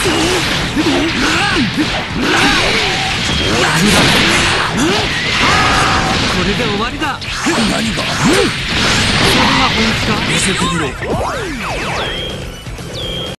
これで終わりだ。何が？それが本気か？見せてみろ。